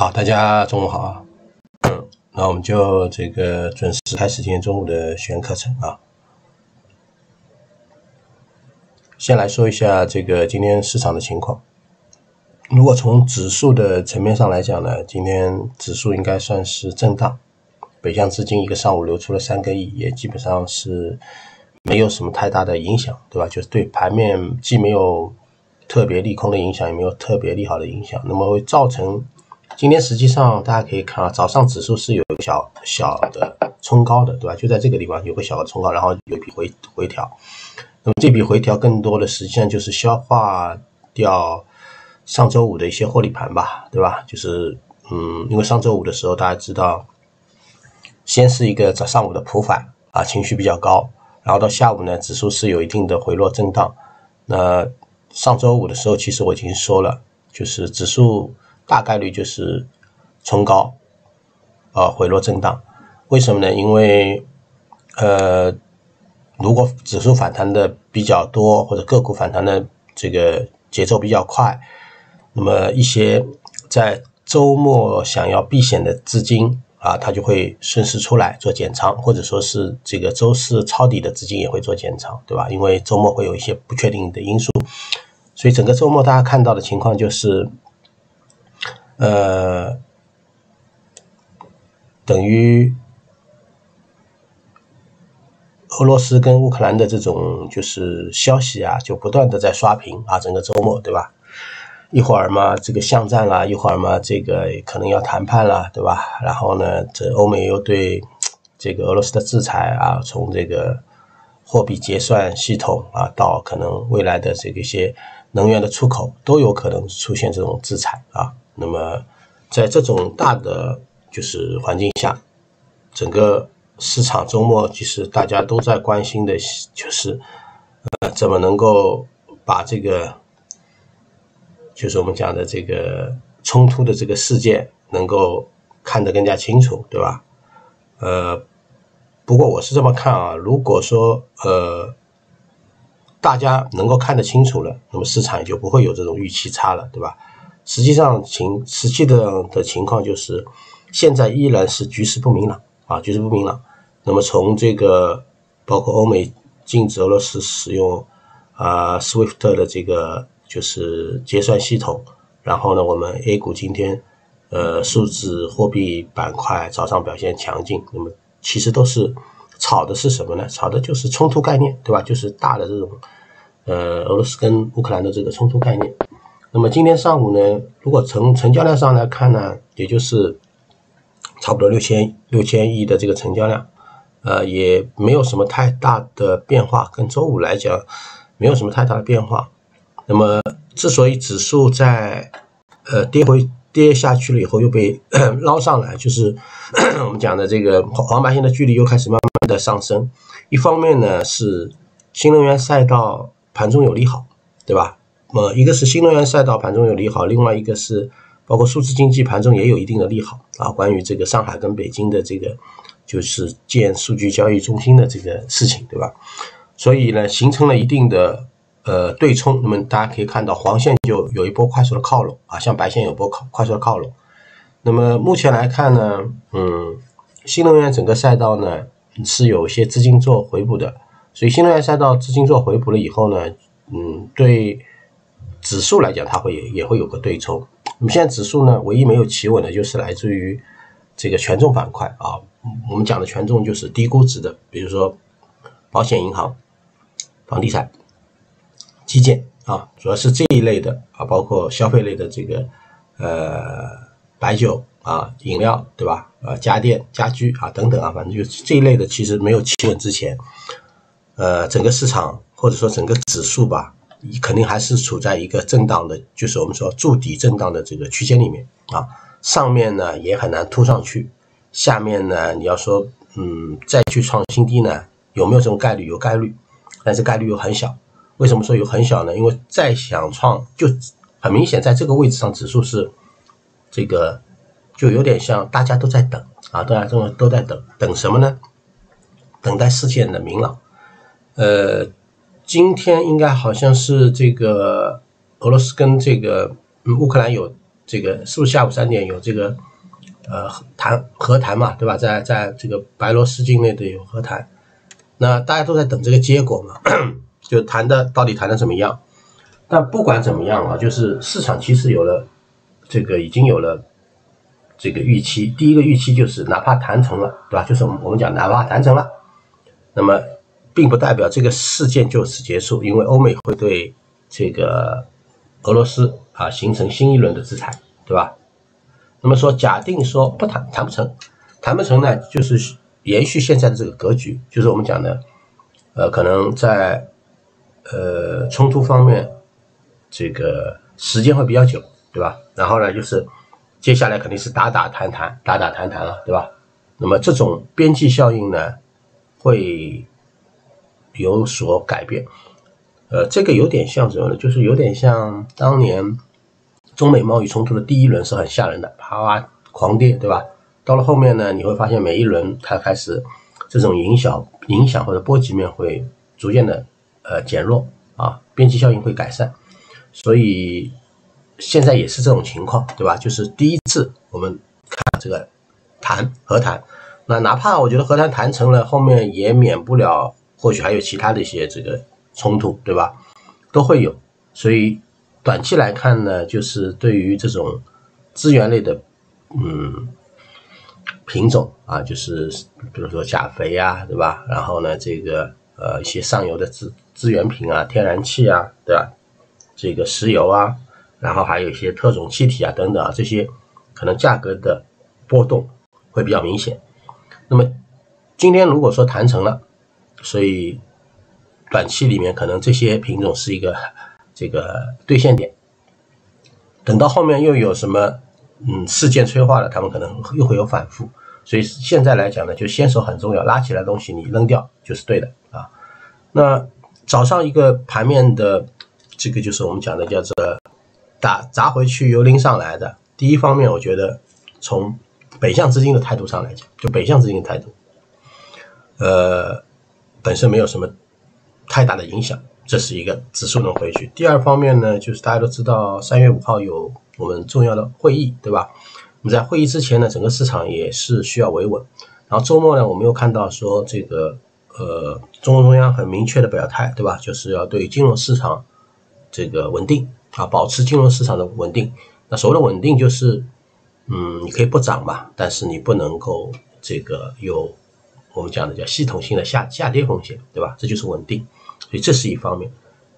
好，大家中午好啊。嗯，那我们就这个准时开始今天中午的学员课程啊。先来说一下这个今天市场的情况。如果从指数的层面上来讲呢，今天指数应该算是震荡。北向资金一个上午流出了三个亿，也基本上是没有什么太大的影响，对吧？就是对盘面既没有特别利空的影响，也没有特别利好的影响，那么会造成。今天实际上大家可以看啊，早上指数是有小小的冲高的，对吧？就在这个地方有个小的冲高，然后有一笔回回调。那么这笔回调更多的实际上就是消化掉上周五的一些获利盘吧，对吧？就是嗯，因为上周五的时候大家知道，先是一个早上午的普反啊，情绪比较高，然后到下午呢，指数是有一定的回落震荡。那上周五的时候，其实我已经说了，就是指数。大概率就是冲高，啊回落震荡，为什么呢？因为呃，如果指数反弹的比较多，或者个股反弹的这个节奏比较快，那么一些在周末想要避险的资金啊，它就会顺势出来做减仓，或者说是这个周四抄底的资金也会做减仓，对吧？因为周末会有一些不确定的因素，所以整个周末大家看到的情况就是。呃，等于俄罗斯跟乌克兰的这种就是消息啊，就不断的在刷屏啊，整个周末对吧？一会儿嘛这个巷战啦，一会儿嘛这个可能要谈判了，对吧？然后呢，这欧美又对这个俄罗斯的制裁啊，从这个货币结算系统啊，到可能未来的这个一些能源的出口，都有可能出现这种制裁啊。那么，在这种大的就是环境下，整个市场周末其实大家都在关心的，就是呃怎么能够把这个，就是我们讲的这个冲突的这个事件能够看得更加清楚，对吧？呃，不过我是这么看啊，如果说呃大家能够看得清楚了，那么市场也就不会有这种预期差了，对吧？实际上情实际的的情况就是，现在依然是局势不明朗啊，局势不明朗。那么从这个包括欧美禁止俄罗斯使用啊 SWIFT 的这个就是结算系统，然后呢，我们 A 股今天呃数字货币板块早上表现强劲，那么其实都是炒的是什么呢？炒的就是冲突概念，对吧？就是大的这种呃俄罗斯跟乌克兰的这个冲突概念。那么今天上午呢，如果从成交量上来看呢，也就是差不多六千六千亿的这个成交量，呃，也没有什么太大的变化，跟周五来讲没有什么太大的变化。那么之所以指数在呃跌回跌下去了以后又被 捞上来，就是 我们讲的这个黄白线的距离又开始慢慢的上升。一方面呢是新能源赛道盘中有利好，对吧？么一个是新能源赛道盘中有利好，另外一个是包括数字经济盘中也有一定的利好啊。关于这个上海跟北京的这个就是建数据交易中心的这个事情，对吧？所以呢，形成了一定的呃对冲。那么大家可以看到，黄线就有一波快速的靠拢啊，像白线有波靠快速的靠拢。那么目前来看呢，嗯，新能源整个赛道呢是有些资金做回补的，所以新能源赛道资金做回补了以后呢，嗯，对。指数来讲，它会也会有个对冲。那么现在指数呢，唯一没有企稳的，就是来自于这个权重板块啊。我们讲的权重就是低估值的，比如说保险、银行、房地产、基建啊，主要是这一类的啊，包括消费类的这个呃白酒啊、饮料，对吧？呃，家电、家居啊等等啊，反正就是这一类的，其实没有企稳之前，呃，整个市场或者说整个指数吧。你肯定还是处在一个震荡的，就是我们说筑底震荡的这个区间里面啊，上面呢也很难突上去，下面呢你要说嗯再去创新低呢，有没有这种概率？有概率，但是概率又很小。为什么说有很小呢？因为再想创就很明显，在这个位置上指数是这个就有点像大家都在等啊，大家都都在等等什么呢？等待事件的明朗，呃。今天应该好像是这个俄罗斯跟这个乌克兰有这个是不是下午三点有这个呃谈和谈嘛，对吧？在在这个白罗斯境内的有和谈，那大家都在等这个结果嘛，就谈的到底谈的怎么样？但不管怎么样啊，就是市场其实有了这个已经有了这个预期，第一个预期就是哪怕谈成了，对吧？就是我们我们讲哪怕谈成了，那么并不代表这个事件就此结束，因为欧美会对这个俄罗斯啊形成新一轮的制裁，对吧？那么说假定说不谈谈不成，谈不成呢，就是延续现在的这个格局，就是我们讲的呃可能在呃冲突方面。这个时间会比较久，对吧？然后呢，就是接下来肯定是打打谈谈，打打谈谈了，对吧？那么这种边际效应呢，会有所改变。呃，这个有点像什么呢？就是有点像当年中美贸易冲突的第一轮是很吓人的，啪啪狂跌，对吧？到了后面呢，你会发现每一轮它开始这种影响、影响或者波及面会逐渐的呃减弱啊，边际效应会改善。所以现在也是这种情况，对吧？就是第一次我们看这个谈和谈，那哪怕我觉得和谈谈成了，后面也免不了，或许还有其他的一些这个冲突，对吧？都会有。所以短期来看呢，就是对于这种资源类的，嗯，品种啊，就是比如说钾肥啊，对吧？然后呢，这个呃一些上游的资资源品啊，天然气啊，对吧？这个石油啊，然后还有一些特种气体啊等等啊，这些可能价格的波动会比较明显。那么今天如果说谈成了，所以短期里面可能这些品种是一个这个兑现点。等到后面又有什么嗯事件催化了，他们可能又会有反复。所以现在来讲呢，就先手很重要，拉起来东西你扔掉就是对的啊。那早上一个盘面的。这个就是我们讲的叫做打砸回去由拎上来的。第一方面，我觉得从北向资金的态度上来讲，就北向资金的态度，呃，本身没有什么太大的影响，这是一个指数能回去。第二方面呢，就是大家都知道三月五号有我们重要的会议，对吧？那么在会议之前呢，整个市场也是需要维稳。然后周末呢，我们又看到说这个呃，中共中央很明确的表态，对吧？就是要对金融市场。这个稳定啊，保持金融市场的稳定。那所谓的稳定就是，嗯，你可以不涨嘛，但是你不能够这个有我们讲的叫系统性的下下跌风险，对吧？这就是稳定。所以这是一方面。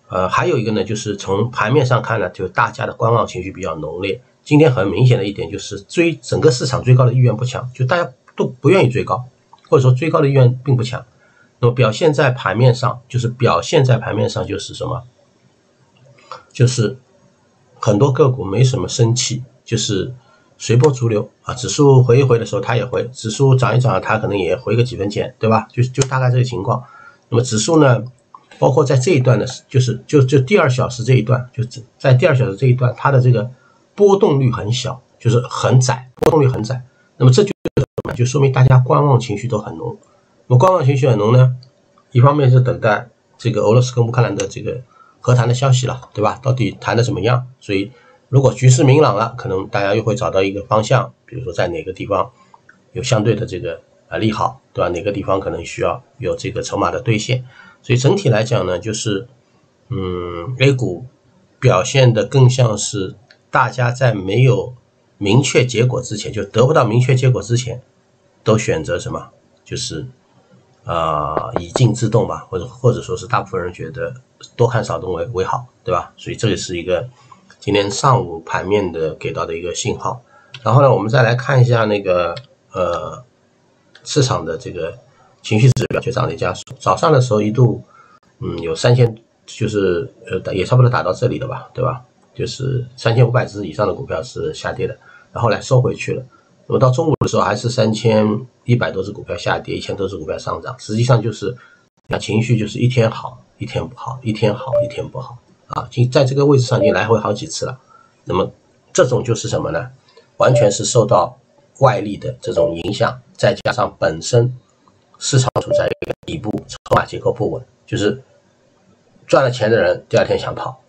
呃，还有一个呢，就是从盘面上看呢，就大家的观望情绪比较浓烈。今天很明显的一点就是追整个市场追高的意愿不强，就大家都不愿意追高，或者说追高的意愿并不强。那么表现在盘面上，就是表现在盘面上就是什么？就是很多个股没什么生气，就是随波逐流啊。指数回一回的时候，它也回；指数涨一涨，它可能也回个几分钱，对吧？就就大概这个情况。那么指数呢，包括在这一段的，就是就就第二小时这一段，就在第二小时这一段，它的这个波动率很小，就是很窄，波动率很窄。那么这就什么就说明大家观望情绪都很浓。那么观望情绪很浓呢，一方面是等待这个俄罗斯跟乌克兰的这个。和谈的消息了，对吧？到底谈的怎么样？所以，如果局势明朗了，可能大家又会找到一个方向，比如说在哪个地方有相对的这个啊利好，对吧？哪个地方可能需要有这个筹码的兑现。所以整体来讲呢，就是嗯，A 股表现的更像是大家在没有明确结果之前，就得不到明确结果之前，都选择什么？就是。啊，以静制动吧，或者或者说是大部分人觉得多看少动为为好，对吧？所以这个是一个今天上午盘面的给到的一个信号。然后呢，我们再来看一下那个呃市场的这个情绪指标，就涨跌加速。早上的时候一度嗯有三千，就是呃也差不多打到这里了吧，对吧？就是三千五百只以上的股票是下跌的，然后来收回去了。那么到中午的时候还是三千一百多只股票下跌，一千多只股票上涨。实际上就是，那情绪就是一天好一天不好，一天好一天不好啊。就在这个位置上已经来回好几次了。那么这种就是什么呢？完全是受到外力的这种影响，再加上本身市场处在一个底部，筹码结构不稳，就是赚了钱的人第二天想跑，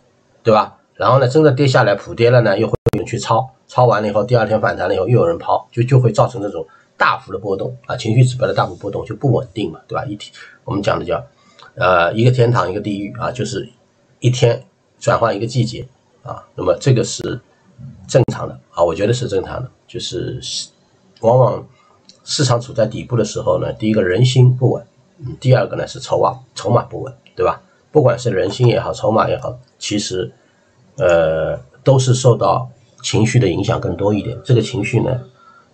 对吧？然后呢，真的跌下来普跌了呢，又会有人去抄，抄完了以后，第二天反弹了以后又有人抛，就就会造成这种大幅的波动啊，情绪指标的大幅波动就不稳定嘛，对吧？一天我们讲的叫呃一个天堂一个地狱啊，就是一天转换一个季节啊，那么这个是正常的啊，我觉得是正常的，就是往往市场处在底部的时候呢，第一个人心不稳，嗯，第二个呢是筹码筹码不稳，对吧？不管是人心也好，筹码也好，其实。呃，都是受到情绪的影响更多一点。这个情绪呢，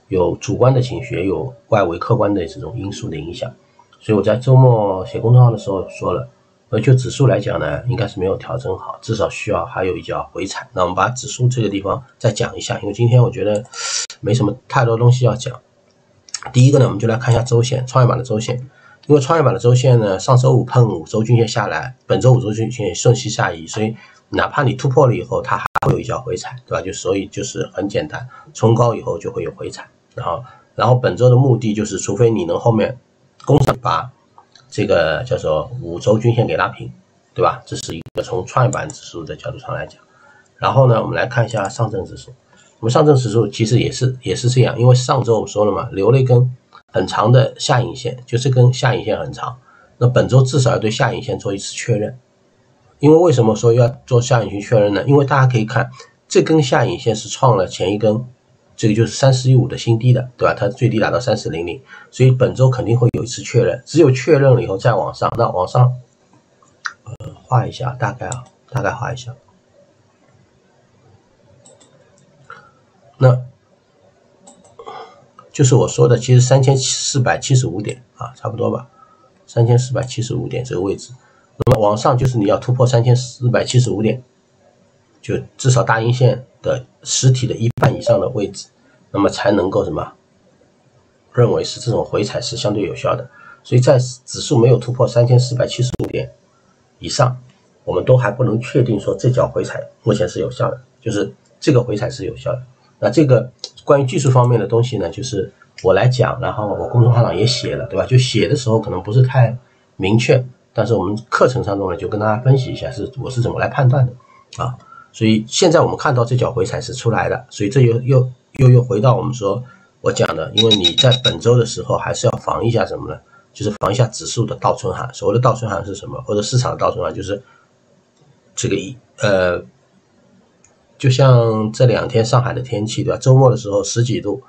有主观的情绪，也有外围客观的这种因素的影响。所以我在周末写公众号的时候说了，呃，就指数来讲呢，应该是没有调整好，至少需要还有一脚回踩。那我们把指数这个地方再讲一下，因为今天我觉得没什么太多东西要讲。第一个呢，我们就来看一下周线，创业板的周线。因为创业板的周线呢，上周五碰五周均线下来，本周五周均线顺势下移，所以。哪怕你突破了以后，它还会有一脚回踩，对吧？就所以就是很简单，冲高以后就会有回踩，然后然后本周的目的就是，除非你能后面攻上八这个叫做五周均线给拉平，对吧？这是一个从创业板指数的角度上来讲。然后呢，我们来看一下上证指数，我们上证指数其实也是也是这样，因为上周我说了嘛，留了一根很长的下影线，就这根下影线很长，那本周至少要对下影线做一次确认。因为为什么说要做下影线确认呢？因为大家可以看这根下影线是创了前一根，这个就是三十一五的新低的，对吧？它最低达到三四零零，所以本周肯定会有一次确认。只有确认了以后再往上，那往上，呃，画一下，大概啊，大概画一下，那就是我说的，其实三千四百七十五点啊，差不多吧，三千四百七十五点这个位置。那么往上就是你要突破三千四百七十五点，就至少大阴线的实体的一半以上的位置，那么才能够什么？认为是这种回踩是相对有效的。所以在指数没有突破三千四百七十五点以上，我们都还不能确定说这脚回踩目前是有效的，就是这个回踩是有效的。那这个关于技术方面的东西呢，就是我来讲，然后我公众号上也写了，对吧？就写的时候可能不是太明确。但是我们课程当中呢，就跟大家分析一下是我是怎么来判断的啊。所以现在我们看到这脚回踩是出来的，所以这又又又又回到我们说我讲的，因为你在本周的时候还是要防一下什么呢？就是防一下指数的倒春寒。所谓的倒春寒是什么？或者市场的倒春寒就是这个一呃，就像这两天上海的天气对吧？周末的时候十几度，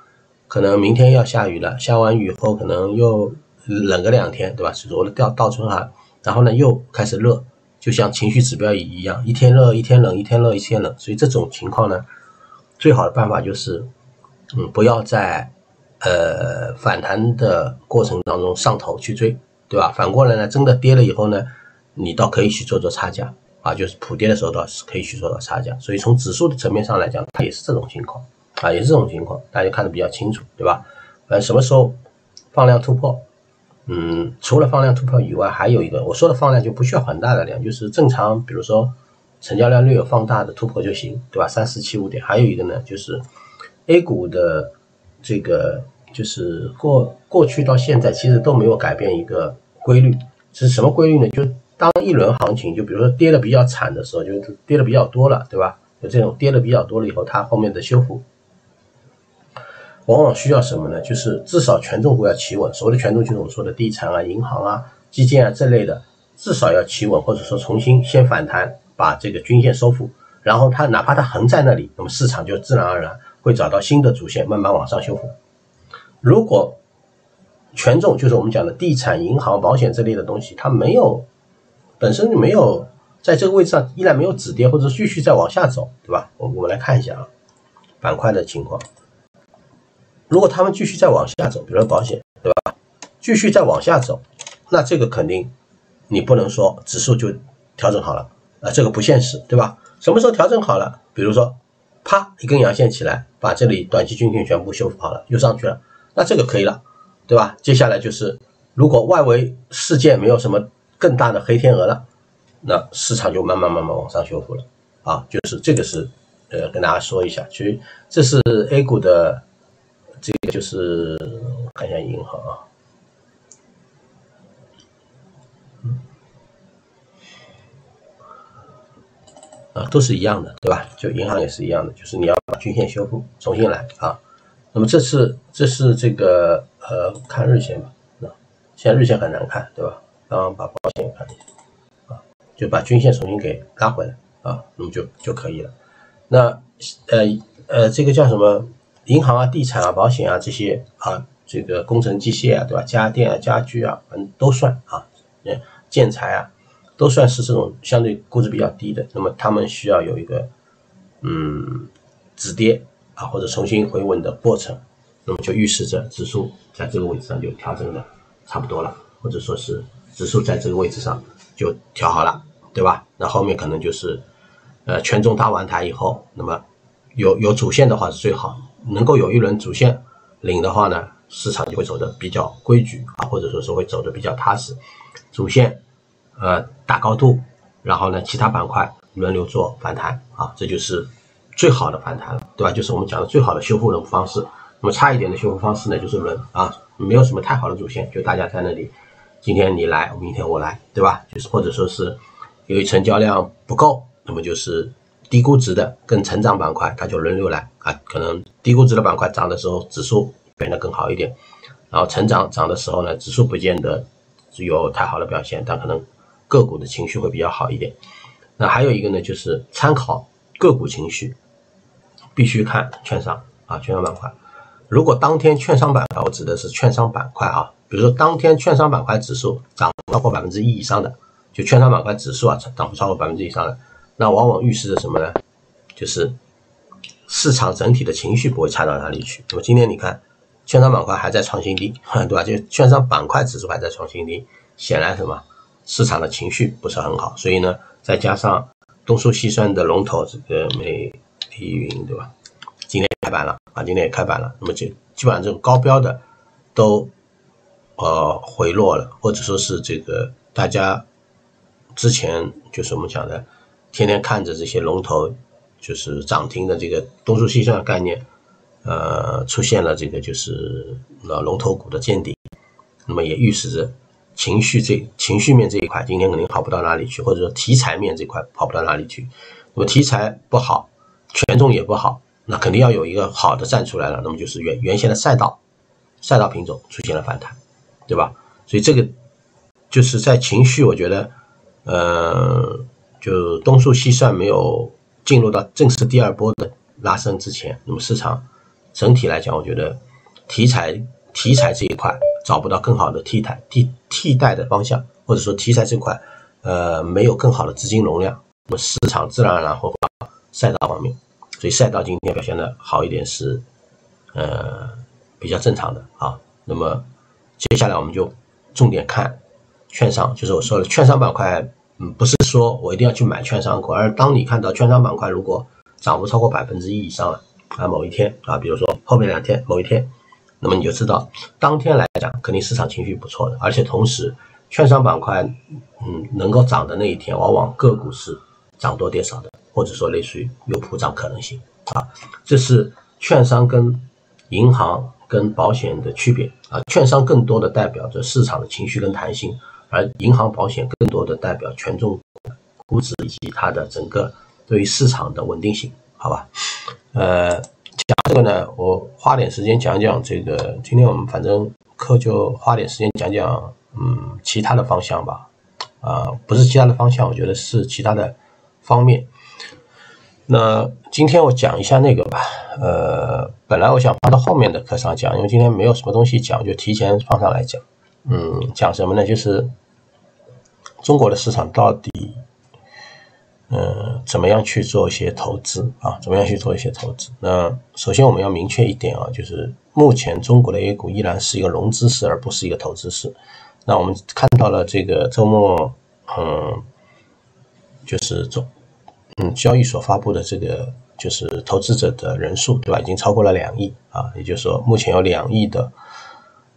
可能明天要下雨了，下完雨后可能又冷个两天对吧？所谓的倒倒春寒。然后呢，又开始热，就像情绪指标一样，一天热一天冷，一天热一天冷。所以这种情况呢，最好的办法就是，嗯，不要在呃反弹的过程当中上头去追，对吧？反过来呢，真的跌了以后呢，你倒可以去做做差价啊，就是普跌的时候倒是可以去做做差价。所以从指数的层面上来讲，它也是这种情况啊，也是这种情况，大家看的比较清楚，对吧？呃，什么时候放量突破？嗯，除了放量突破以外，还有一个我说的放量就不需要很大的量，就是正常，比如说成交量略有放大的突破就行，对吧？三四七五点。还有一个呢，就是 A 股的这个就是过过去到现在其实都没有改变一个规律，是什么规律呢？就当一轮行情，就比如说跌的比较惨的时候，就跌的比较多了，对吧？有这种跌的比较多了以后，它后面的修复。往往需要什么呢？就是至少权重股要企稳。所谓的权重就是我说的地产啊、银行啊、基建啊这类的，至少要企稳，或者说重新先反弹，把这个均线收复。然后它哪怕它横在那里，那么市场就自然而然会找到新的主线，慢慢往上修复。如果权重就是我们讲的地产、银行、保险这类的东西，它没有本身就没有在这个位置上依然没有止跌，或者继续再往下走，对吧？我我们来看一下啊，板块的情况。如果他们继续再往下走，比如说保险，对吧？继续再往下走，那这个肯定你不能说指数就调整好了啊，这个不现实，对吧？什么时候调整好了？比如说，啪一根阳线起来，把这里短期均线全部修复好了，又上去了，那这个可以了，对吧？接下来就是，如果外围事件没有什么更大的黑天鹅了，那市场就慢慢慢慢往上修复了啊，就是这个是呃跟大家说一下，其实这是 A 股的。这个就是看一下银行啊，啊，都是一样的，对吧？就银行也是一样的，就是你要把均线修复，重新来啊。那么这次这是这个呃，看日线吧，那现在日线很难看，对吧？刚刚把保险看一下啊，就把均线重新给拉回来啊，那么就就可以了。那呃呃，这个叫什么？银行啊、地产啊、保险啊这些啊，这个工程机械啊，对吧？家电啊、家居啊，反正都算啊，嗯，建材啊，都算是这种相对估值比较低的。那么他们需要有一个嗯止跌啊或者重新回稳的过程，那么就预示着指数在这个位置上就调整的差不多了，或者说是指数在这个位置上就调好了，对吧？那后面可能就是呃权重大完台以后，那么有有主线的话是最好。能够有一轮主线领的话呢，市场就会走的比较规矩啊，或者说是会走的比较踏实。主线呃打高度，然后呢其他板块轮流做反弹啊，这就是最好的反弹了，对吧？就是我们讲的最好的修复的方式。那么差一点的修复方式呢，就是轮啊，没有什么太好的主线，就大家在那里，今天你来，明天我来，对吧？就是或者说是由于成交量不够，那么就是。低估值的跟成长板块，它就轮流来啊。可能低估值的板块涨的时候，指数变得更好一点；然后成长涨的时候呢，指数不见得有太好的表现，但可能个股的情绪会比较好一点。那还有一个呢，就是参考个股情绪，必须看券商啊，券商板块。如果当天券商板块，我指的是券商板块啊，比如说当天券商板块指数涨超过百分之一以上的，就券商板块指数啊涨幅超过百分之以上的。那往往预示着什么呢？就是市场整体的情绪不会差到哪里去。那么今天你看，券商板块还在创新低，对吧？就券商板块指数还在创新低，显然什么市场的情绪不是很好。所以呢，再加上东数西算的龙头这个美的云，对吧？今天开板了啊，今天也开板了。那么就基本上这种高标的都呃回落了，或者说是这个大家之前就是我们讲的。天天看着这些龙头，就是涨停的这个东数西算的概念，呃，出现了这个就是那龙头股的见底，那么也预示着情绪这情绪面这一块今天肯定好不到哪里去，或者说题材面这块跑不到哪里去。那么题材不好，权重也不好，那肯定要有一个好的站出来了。那么就是原原先的赛道赛道品种出现了反弹，对吧？所以这个就是在情绪，我觉得，呃。就东数西算没有进入到正式第二波的拉升之前，那么市场整体来讲，我觉得题材题材这一块找不到更好的替代替替代的方向，或者说题材这块呃没有更好的资金容量，那么市场自然而然会往赛道方面，所以赛道今天表现的好一点是呃比较正常的啊。那么接下来我们就重点看券商，就是我说的券商板块。嗯，不是说我一定要去买券商股，而当你看到券商板块如果涨幅超过百分之一以上了啊，某一天啊，比如说后面两天某一天，那么你就知道当天来讲肯定市场情绪不错的，而且同时券商板块嗯能够涨的那一天，往往个股是涨多跌少的，或者说类似于有普涨可能性啊，这是券商跟银行跟保险的区别啊，券商更多的代表着市场的情绪跟弹性。而银行保险更多的代表权重估值以及它的整个对于市场的稳定性，好吧？呃，讲这个呢，我花点时间讲讲这个。今天我们反正课就花点时间讲讲，嗯，其他的方向吧。啊，不是其他的方向，我觉得是其他的方面。那今天我讲一下那个吧。呃，本来我想放到后面的课上讲，因为今天没有什么东西讲，就提前放上来讲。嗯，讲什么呢？就是中国的市场到底，嗯，怎么样去做一些投资啊？怎么样去做一些投资？那首先我们要明确一点啊，就是目前中国的 A 股依然是一个融资市，而不是一个投资市。那我们看到了这个周末，嗯，就是中，嗯，交易所发布的这个就是投资者的人数，对吧？已经超过了两亿啊，也就是说，目前有两亿的。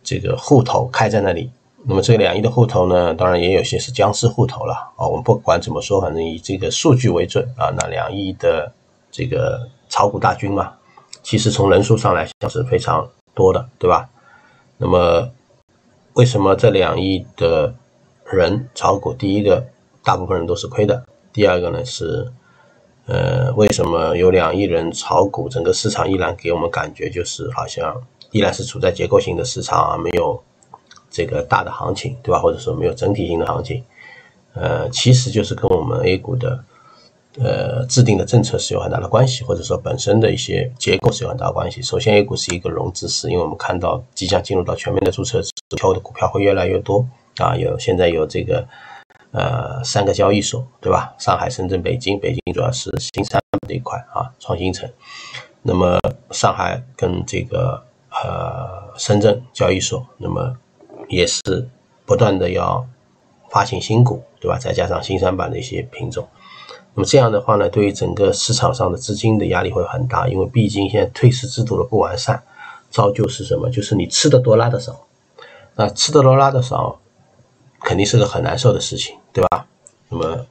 这个户头开在那里，那么这两亿的户头呢，当然也有些是僵尸户头了啊。我们不管怎么说，反正以这个数据为准啊。那两亿的这个炒股大军嘛，其实从人数上来讲是非常多的，对吧？那么为什么这两亿的人炒股，第一个大部分人都是亏的，第二个呢是呃，为什么有两亿人炒股，整个市场依然给我们感觉就是好像依然是处在结构性的市场啊，没有这个大的行情，对吧？或者说没有整体性的行情，呃，其实就是跟我们 A 股的呃制定的政策是有很大的关系，或者说本身的一些结构是有很大关系。首先，A 股是一个融资市，因为我们看到即将进入到全面的注册制，后的股票会越来越多啊，有现在有这个。呃，三个交易所，对吧？上海、深圳、北京，北京主要是新三板这一块啊，创新城。那么上海跟这个呃深圳交易所，那么也是不断的要发行新股，对吧？再加上新三板的一些品种，那么这样的话呢，对于整个市场上的资金的压力会很大，因为毕竟现在退市制度的不完善，造就是什么？就是你吃的多拉的少，那吃的多拉的少。肯定是个很难受的事情，对吧？那么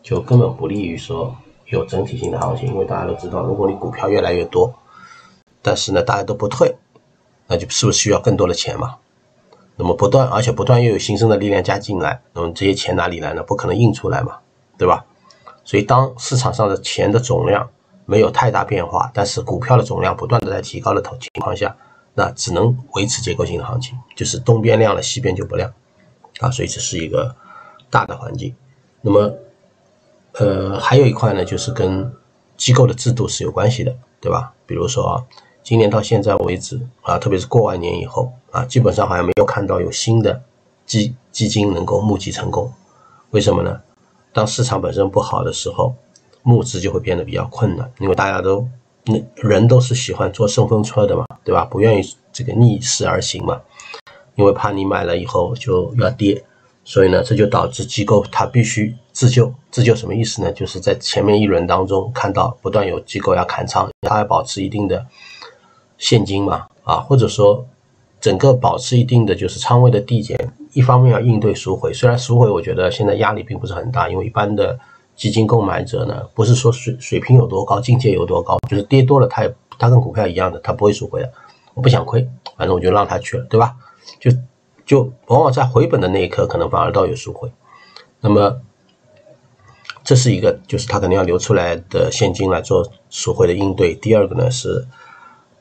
就根本不利于说有整体性的行情，因为大家都知道，如果你股票越来越多，但是呢大家都不退，那就是不是需要更多的钱嘛？那么不断而且不断又有新生的力量加进来，那么这些钱哪里来呢？不可能印出来嘛，对吧？所以当市场上的钱的总量没有太大变化，但是股票的总量不断的在提高的情况下，那只能维持结构性的行情，就是东边亮了西边就不亮。啊，所以这是一个大的环境。那么，呃，还有一块呢，就是跟机构的制度是有关系的，对吧？比如说，今年到现在为止啊，特别是过完年以后啊，基本上好像没有看到有新的基基金能够募集成功。为什么呢？当市场本身不好的时候，募资就会变得比较困难，因为大家都那人都是喜欢坐顺风车的嘛，对吧？不愿意这个逆势而行嘛。因为怕你买了以后就要跌，所以呢，这就导致机构它必须自救。自救什么意思呢？就是在前面一轮当中看到不断有机构要砍仓，它要保持一定的现金嘛，啊，或者说整个保持一定的就是仓位的递减。一方面要应对赎回，虽然赎回我觉得现在压力并不是很大，因为一般的基金购买者呢，不是说水水平有多高，境界有多高，就是跌多了他也他跟股票一样的，他不会赎回的。我不想亏，反正我就让他去了，对吧？就就往往在回本的那一刻，可能反而倒有赎回。那么这是一个，就是他肯定要留出来的现金来做赎回的应对。第二个呢是，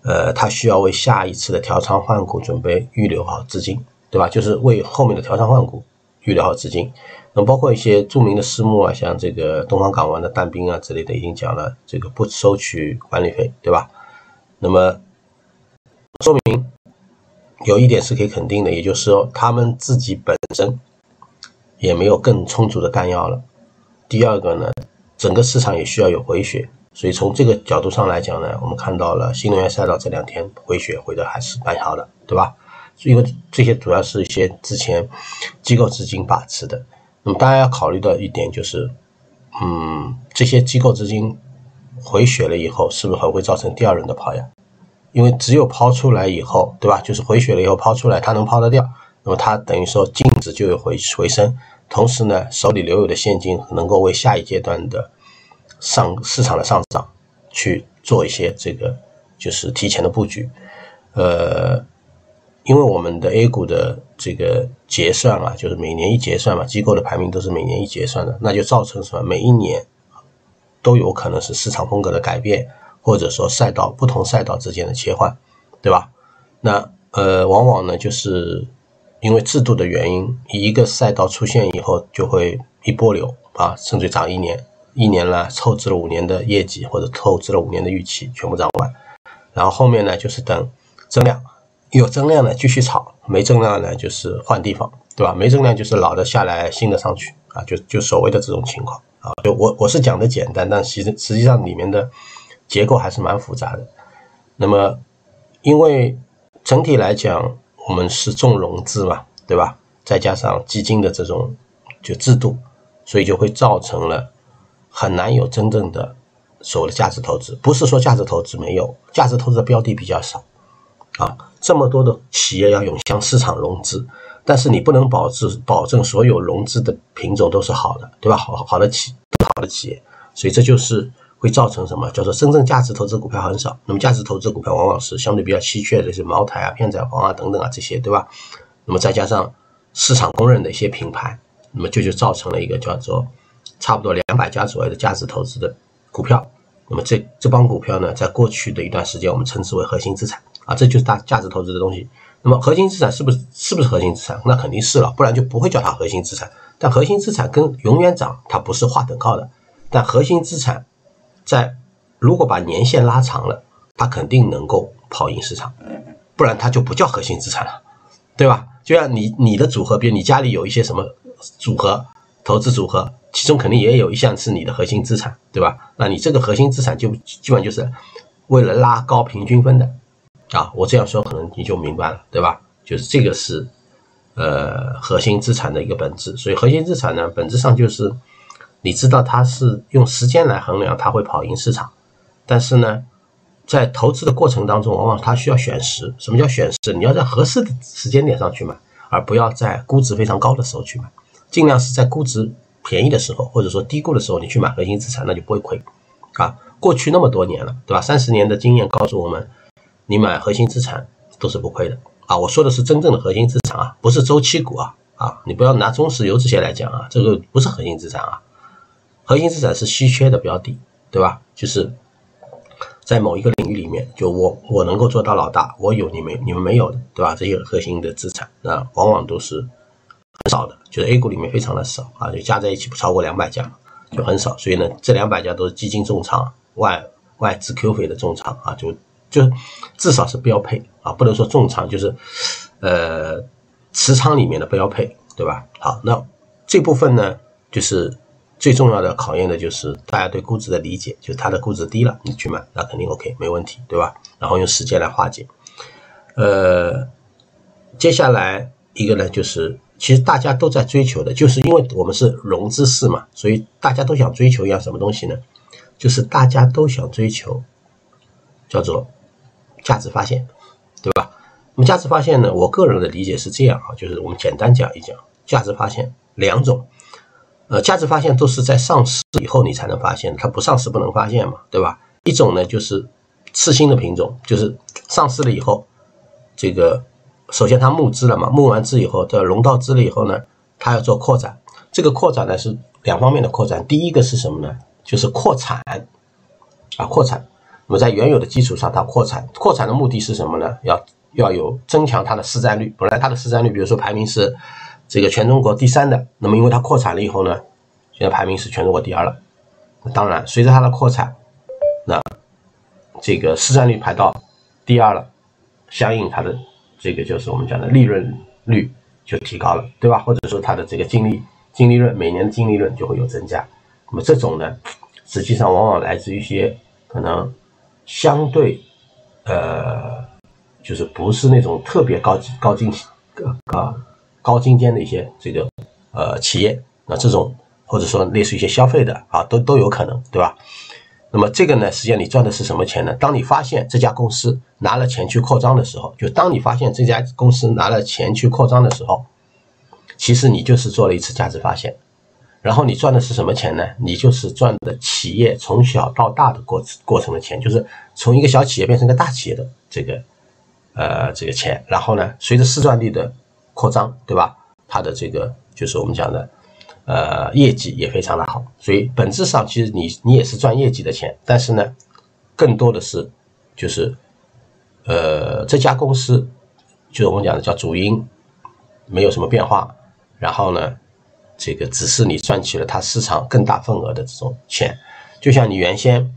呃，他需要为下一次的调仓换股准备预留好资金，对吧？就是为后面的调仓换股预留好资金。那么包括一些著名的私募啊，像这个东方港湾的但兵啊之类的，已经讲了这个不收取管理费，对吧？那么说明。有一点是可以肯定的，也就是说，他们自己本身也没有更充足的弹药了。第二个呢，整个市场也需要有回血，所以从这个角度上来讲呢，我们看到了新能源赛道这两天回血回的还是蛮好的，对吧？因为这些主要是一些之前机构资金把持的。那么大家要考虑到一点就是，嗯，这些机构资金回血了以后，是不是还会造成第二轮的抛压？因为只有抛出来以后，对吧？就是回血了以后抛出来，它能抛得掉，那么它等于说净值就有回回升，同时呢，手里留有的现金能够为下一阶段的上市场的上涨去做一些这个就是提前的布局。呃，因为我们的 A 股的这个结算啊，就是每年一结算嘛，机构的排名都是每年一结算的，那就造成什么？每一年都有可能是市场风格的改变。或者说赛道不同赛道之间的切换，对吧？那呃，往往呢，就是因为制度的原因，一个赛道出现以后，就会一波流啊，甚至涨一年，一年呢，透支了五年的业绩，或者透支了五年的预期，全部涨完。然后后面呢，就是等增量，有增量呢继续炒，没增量呢就是换地方，对吧？没增量就是老的下来，新的上去啊，就就所谓的这种情况啊。就我我是讲的简单，但其实实际上里面的。结构还是蛮复杂的。那么，因为整体来讲，我们是重融资嘛，对吧？再加上基金的这种就制度，所以就会造成了很难有真正的所谓的价值投资。不是说价值投资没有，价值投资的标的比较少啊。这么多的企业要涌向市场融资，但是你不能保质保证所有融资的品种都是好的，对吧？好好的企好的企业，所以这就是。会造成什么？叫做真正价值投资股票很少。那么价值投资股票往往是相对比较稀缺的，是茅台啊、片仔癀啊等等啊这些，对吧？那么再加上市场公认的一些品牌，那么就就造成了一个叫做差不多两百家左右的价值投资的股票。那么这这帮股票呢，在过去的一段时间，我们称之为核心资产啊，这就是大价值投资的东西。那么核心资产是不是是不是核心资产？那肯定是了，不然就不会叫它核心资产。但核心资产跟永远涨它不是划等号的。但核心资产在如果把年限拉长了，它肯定能够跑赢市场，不然它就不叫核心资产了，对吧？就像你你的组合，比如你家里有一些什么组合，投资组合。其中肯定也有一项是你的核心资产，对吧？那你这个核心资产就基本就是为了拉高平均分的啊。我这样说可能你就明白了，对吧？就是这个是呃核心资产的一个本质。所以核心资产呢，本质上就是你知道它是用时间来衡量，它会跑赢市场。但是呢，在投资的过程当中，往往它需要选时。什么叫选时？你要在合适的时间点上去买，而不要在估值非常高的时候去买，尽量是在估值。便宜的时候，或者说低估的时候，你去买核心资产，那就不会亏啊。过去那么多年了，对吧？三十年的经验告诉我们，你买核心资产都是不亏的啊。我说的是真正的核心资产啊，不是周期股啊啊！你不要拿中石油这些来讲啊，这个不是核心资产啊。核心资产是稀缺的标的，对吧？就是在某一个领域里面，就我我能够做到老大，我有你没你们没有的，对吧？这些核心的资产啊，往往都是。很少的，就是 A 股里面非常的少啊，就加在一起不超过两百家，就很少。所以呢，这两百家都是基金重仓、外外资 Q 费的重仓啊，就就至少是标配啊，不能说重仓，就是呃持仓里面的标配，对吧？好，那这部分呢，就是最重要的考验的就是大家对估值的理解，就是它的估值低了，你去买那肯定 OK 没问题，对吧？然后用时间来化解。呃，接下来一个呢就是。其实大家都在追求的，就是因为我们是融资市嘛，所以大家都想追求一样什么东西呢？就是大家都想追求叫做价值发现，对吧？那么价值发现呢，我个人的理解是这样啊，就是我们简单讲一讲价值发现两种，呃，价值发现都是在上市以后你才能发现，它不上市不能发现嘛，对吧？一种呢就是次新的品种，就是上市了以后这个。首先，它募资了嘛，募完资以后，这融到资了以后呢，它要做扩展。这个扩展呢是两方面的扩展。第一个是什么呢？就是扩产啊，扩产。那么在原有的基础上，它扩产。扩产的目的是什么呢？要要有增强它的市占率。本来它的市占率，比如说排名是这个全中国第三的，那么因为它扩产了以后呢，现在排名是全中国第二了。当然，随着它的扩产，那这个市占率排到第二了，相应它的。这个就是我们讲的利润率就提高了，对吧？或者说它的这个净利净利润每年的净利润就会有增加。那么这种呢，实际上往往来自于一些可能相对呃，就是不是那种特别高高精高高精尖的一些这个呃企业，那这种或者说类似一些消费的啊，都都有可能，对吧？那么这个呢，实际上你赚的是什么钱呢？当你发现这家公司拿了钱去扩张的时候，就当你发现这家公司拿了钱去扩张的时候，其实你就是做了一次价值发现。然后你赚的是什么钱呢？你就是赚的企业从小到大的过过程的钱，就是从一个小企业变成一个大企业的这个呃这个钱。然后呢，随着市占率的扩张，对吧？它的这个就是我们讲的。呃，业绩也非常的好，所以本质上其实你你也是赚业绩的钱，但是呢，更多的是就是，呃，这家公司就是我们讲的叫主因没有什么变化，然后呢，这个只是你赚取了它市场更大份额的这种钱，就像你原先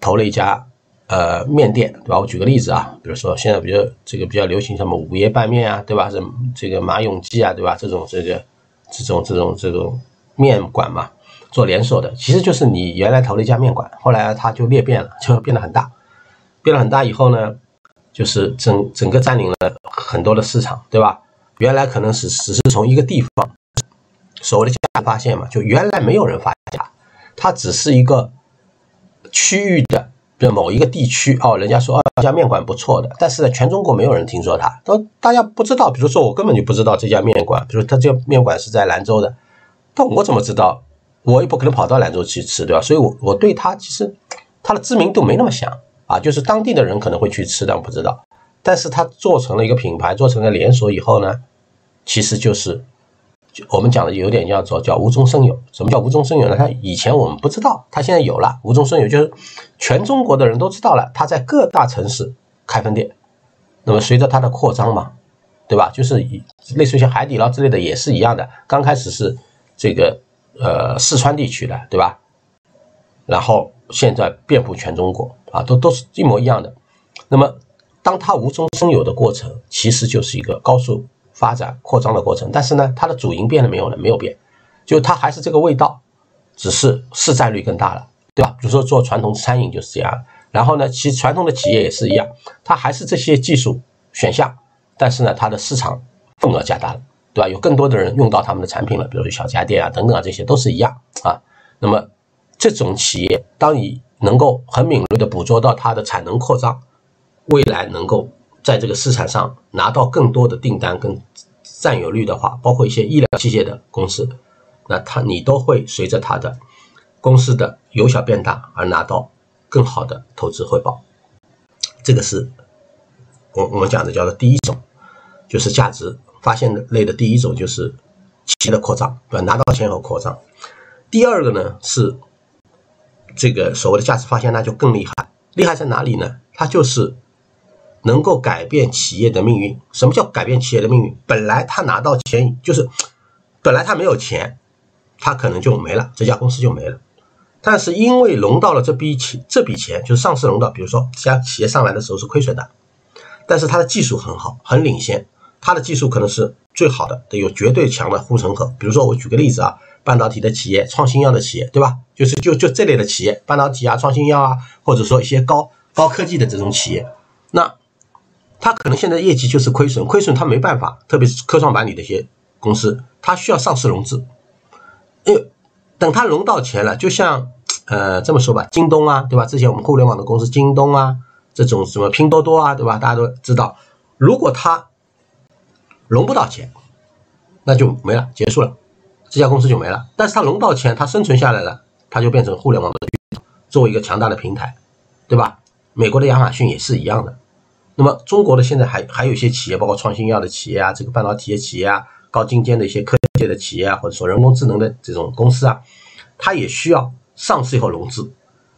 投了一家呃面店，对吧？我举个例子啊，比如说现在比较这个比较流行什么午夜拌面啊，对吧？这这个马永记啊，对吧？这种这个这种这种这种。面馆嘛，做连锁的，其实就是你原来投了一家面馆，后来它就裂变了，就变得很大，变得很大以后呢，就是整整个占领了很多的市场，对吧？原来可能是只是从一个地方，所谓的价发现嘛，就原来没有人发价，它只是一个区域的的某一个地区哦，人家说哦这家面馆不错的，但是呢，全中国没有人听说它，都大家不知道，比如说我根本就不知道这家面馆，比如他这个面馆是在兰州的。但我怎么知道？我也不可能跑到兰州去吃，对吧？所以，我我对他其实他的知名度没那么响啊。就是当地的人可能会去吃，但我不知道。但是他做成了一个品牌，做成了连锁以后呢，其实就是我们讲的有点叫做叫无中生有。什么叫无中生有呢？它以前我们不知道，它现在有了。无中生有就是全中国的人都知道了，它在各大城市开分店。那么随着它的扩张嘛，对吧？就是以类似于像海底捞之类的也是一样的。刚开始是这个呃四川地区的，对吧？然后现在遍布全中国啊，都都是一模一样的。那么当它无中生有的过程，其实就是一个高速发展扩张的过程。但是呢，它的主营变了没有呢？没有变，就它还是这个味道，只是市占率更大了，对吧？比如说做传统餐饮就是这样。然后呢，其实传统的企业也是一样，它还是这些技术选项，但是呢，它的市场份额加大了，对吧？有更多的人用到他们的产品了，比如说小家电啊等等啊，这些都是一样啊。那么这种企业，当你能够很敏锐的捕捉到它的产能扩张，未来能够在这个市场上拿到更多的订单跟占有率的话，包括一些医疗器械的公司，那它你都会随着它的公司的由小变大而拿到。更好的投资回报，这个是我我们讲的叫做第一种，就是价值发现的类的第一种，就是企业的扩张，对吧？拿到钱以后扩张。第二个呢是这个所谓的价值发现，那就更厉害。厉害在哪里呢？它就是能够改变企业的命运。什么叫改变企业的命运？本来他拿到钱就是本来他没有钱，他可能就没了，这家公司就没了。但是因为融到了这笔钱，这笔钱就是上市融到，比如说这家企业上来的时候是亏损的，但是它的技术很好，很领先，它的技术可能是最好的，得有绝对强的护城河。比如说我举个例子啊，半导体的企业、创新药的企业，对吧？就是就就这类的企业，半导体啊、创新药啊，或者说一些高高科技的这种企业，那它可能现在业绩就是亏损，亏损它没办法，特别是科创板里的一些公司，它需要上市融资，因为等它融到钱了，就像。呃，这么说吧，京东啊，对吧？之前我们互联网的公司，京东啊，这种什么拼多多啊，对吧？大家都知道，如果它融不到钱，那就没了，结束了，这家公司就没了。但是它融到钱，它生存下来了，它就变成互联网的作为一个强大的平台，对吧？美国的亚马逊也是一样的。那么中国的现在还还有一些企业，包括创新药的企业啊，这个半导体的企业啊，高精尖的一些科技的企业啊，或者说人工智能的这种公司啊，它也需要。上市以后融资，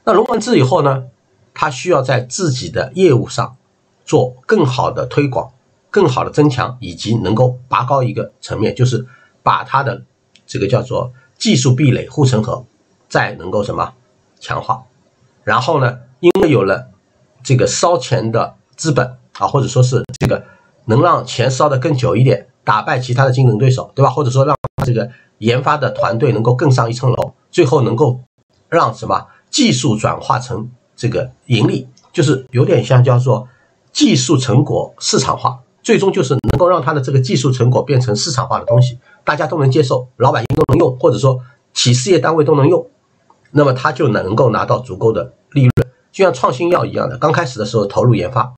那融完资以后呢，他需要在自己的业务上做更好的推广、更好的增强，以及能够拔高一个层面，就是把他的这个叫做技术壁垒、护城河再能够什么强化。然后呢，因为有了这个烧钱的资本啊，或者说是这个能让钱烧得更久一点，打败其他的竞争对手，对吧？或者说让这个研发的团队能够更上一层楼，最后能够。让什么技术转化成这个盈利，就是有点像叫做技术成果市场化，最终就是能够让它的这个技术成果变成市场化的东西，大家都能接受，老百姓都能用，或者说企事业单位都能用，那么它就能够拿到足够的利润。就像创新药一样的，刚开始的时候投入研发，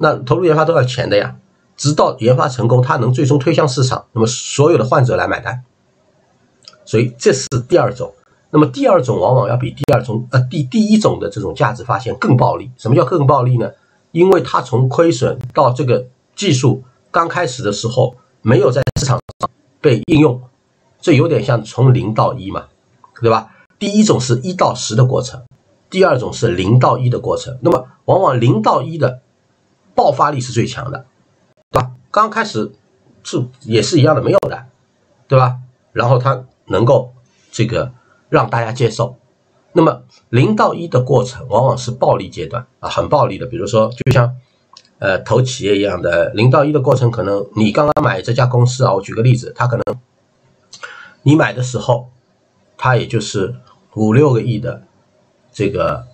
那投入研发都要钱的呀，直到研发成功，它能最终推向市场，那么所有的患者来买单，所以这是第二种。那么第二种往往要比第二种呃第第一种的这种价值发现更暴利。什么叫更暴利呢？因为它从亏损到这个技术刚开始的时候没有在市场上被应用，这有点像从零到一嘛，对吧？第一种是一到十的过程，第二种是零到一的过程。那么往往零到一的爆发力是最强的，对吧？刚开始是也是一样的，没有的，对吧？然后它能够这个。让大家接受，那么零到一的过程往往是暴利阶段啊，很暴利的。比如说，就像呃投企业一样的，零到一的过程，可能你刚刚买这家公司啊，我举个例子，它可能你买的时候，它也就是五六个亿的这个